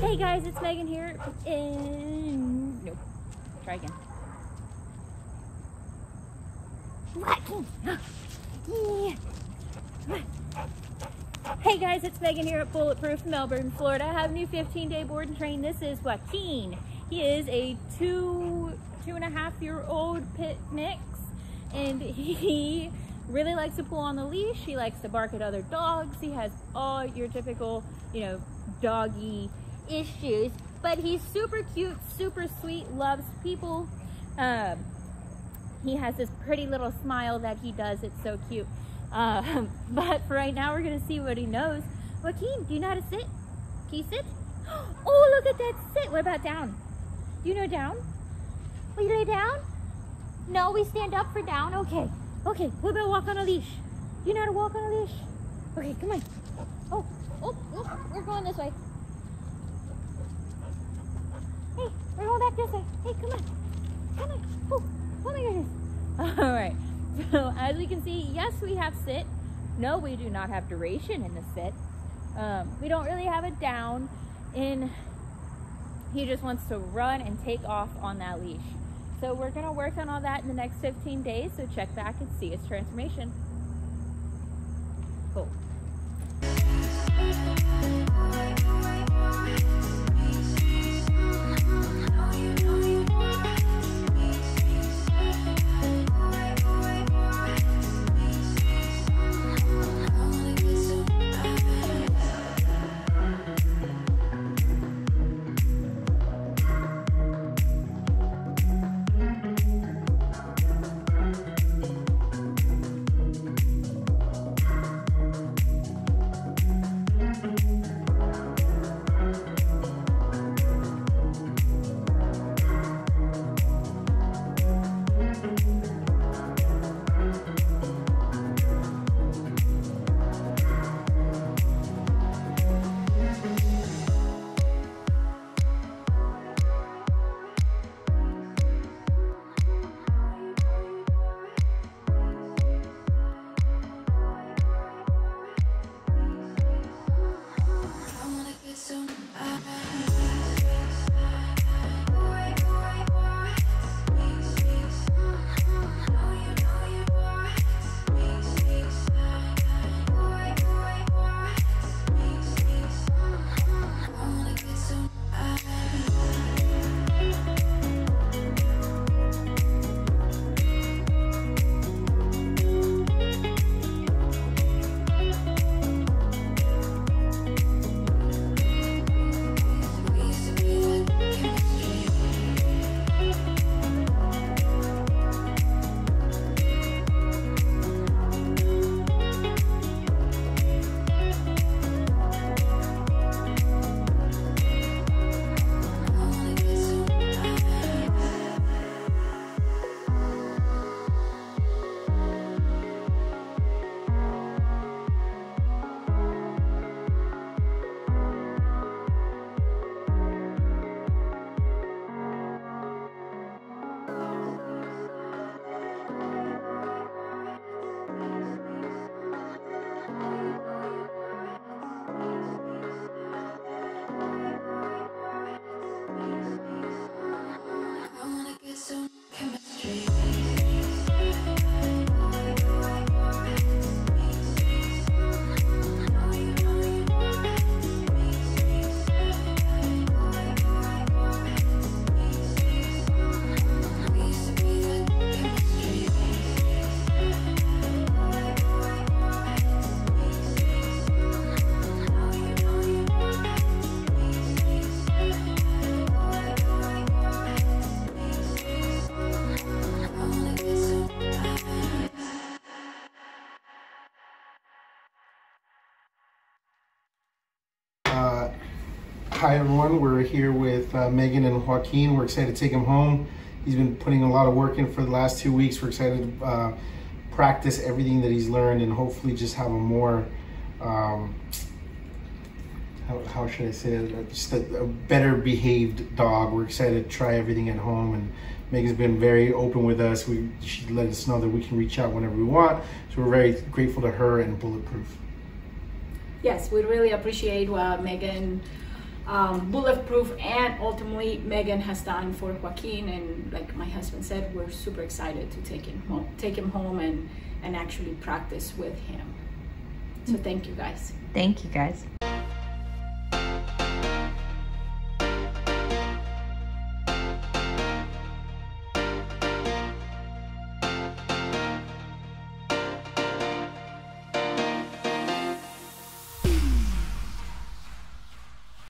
Hey guys, it's Megan here. In nope. Try again. Hey guys, it's Megan here at Bulletproof Melbourne, Florida. I have a new 15-day board and train. This is Juanquin. He is a two two and a half year old pit mix, and he really likes to pull on the leash. He likes to bark at other dogs. He has all your typical, you know, doggy issues, but he's super cute, super sweet, loves people. Um, he has this pretty little smile that he does. It's so cute. Um, but for right now, we're going to see what he knows. Juanquin, do you know how to sit? Can you sit? Oh, look at that sit. What about down? Do you know down? We lay down? No, we stand up for down. Okay. Okay. What about walk on a leash? Do you know how to walk on a leash? Okay, come on. Oh, oh, oh we're going this way. Hey, we're going back this way. Hey, come on. Come on. Oh, oh my goodness. All right. So as we can see, yes, we have sit. No, we do not have duration in the sit. Um, we don't really have a down in, he just wants to run and take off on that leash. So we're gonna work on all that in the next 15 days. So check back and see his transformation. Cool. Hi everyone, we're here with uh, Megan and Juanquin. We're excited to take him home. He's been putting a lot of work in for the last two weeks. We're excited to uh, practice everything that he's learned and hopefully just have a more, um, how, how, should I say it, just a, a, better behaved dog. We're excited to try everything at home and Megan's been very open with us. We, she let us know that we can reach out whenever we want. So we're very grateful to her and Bulletproof. Yes, we really appreciate what Megan um, bulletproof, and ultimately Megan has done for Juanquin. And like my husband said, we're super excited to take him home, take him home, and and actually practice with him. So thank you guys. Thank you guys.